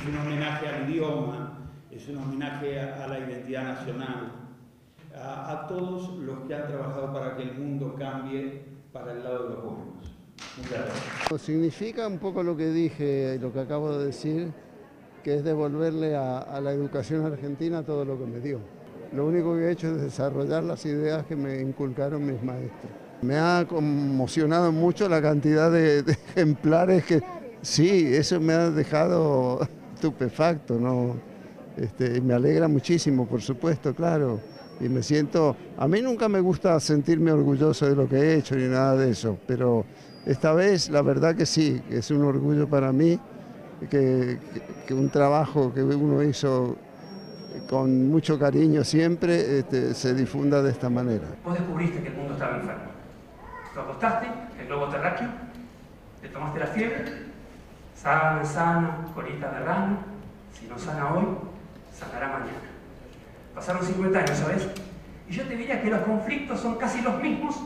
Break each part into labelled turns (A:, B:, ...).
A: Es un homenaje al idioma, es un homenaje a, a la identidad nacional, a, a, todos los que han trabajado para que el mundo cambie para el lado de los buenos. Muchas gracias.
B: Significa un poco lo que dije, lo que acabo de decir, que es devolverle a, a la educación argentina todo lo que me dio. Lo único que he hecho es desarrollar las ideas que me inculcaron mis maestros. Me ha conmocionado mucho la cantidad de, de ejemplares que... Sí, eso me ha dejado estupefacto, ¿no? Este, me alegra muchísimo, por supuesto, claro. Y me siento... A mí nunca me gusta sentirme orgulloso de lo que he hecho ni nada de eso, pero esta vez la verdad que sí, es un orgullo para mí que, que, que un trabajo que uno hizo con mucho cariño siempre este, se difunda de esta manera.
C: Vos descubriste que el mundo estaba enfermo. Lo acostaste, el globo terráqueo, le tomaste la fiebre, sana, sana, colita de rana, si no sana hoy, sanará mañana. Pasaron 50 años, ¿sabes? Y yo te diría que los conflictos son casi los mismos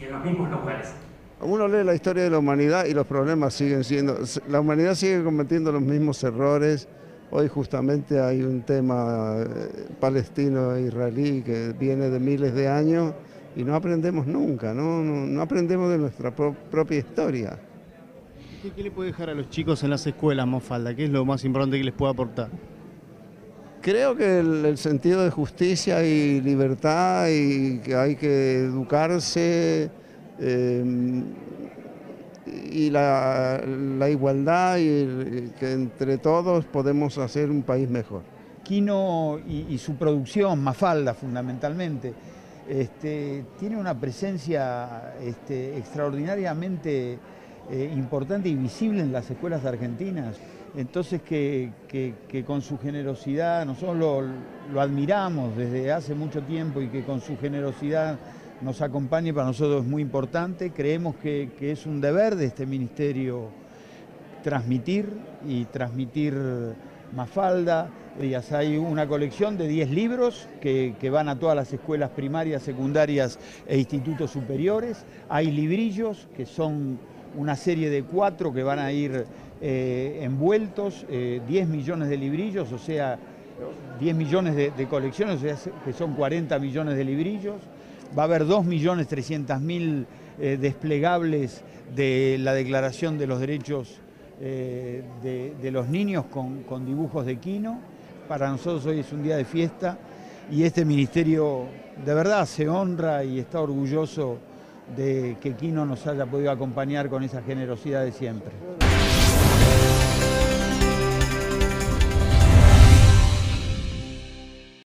C: y en los mismos lugares.
B: Uno lee la historia de la humanidad y los problemas siguen siendo, la humanidad sigue cometiendo los mismos errores, Hoy justamente hay un tema eh, palestino-israelí que viene de miles de años y no aprendemos nunca, no, no, aprendemos de nuestra pro propia historia.
D: ¿Qué, ¿Qué, le puede dejar a los chicos en las escuelas, Mofalda? ¿Qué es lo más importante que les puede aportar?
B: Creo que el, el sentido de justicia y libertad y que hay que educarse. Eh, y la, la igualdad y el, que entre todos podemos hacer un país mejor.
E: Quino y, y su producción, Mafalda fundamentalmente, este, tiene una presencia este, extraordinariamente eh, importante y visible en las escuelas argentinas. Entonces que, con su generosidad, nosotros lo, lo admiramos desde hace mucho tiempo y que con su generosidad nos acompañe para nosotros es muy importante. Creemos que, es un deber de este ministerio transmitir y transmitir Mafalda. Ellas hay una colección de 10 libros que, van a todas las escuelas primarias, secundarias e institutos superiores. Hay librillos que son una serie de cuatro que van a ir eh, envueltos, eh, 10 millones de librillos, o sea, 10 millones de, colecciones, o sea, que son 40 millones de librillos va a haber 2.300.000 eh, desplegables de la Declaración de los Derechos eh, de, los Niños con, con, dibujos de Quino. Para nosotros hoy es un día de fiesta y este ministerio de verdad se honra y está orgulloso de que Quino nos haya podido acompañar con esa generosidad de siempre.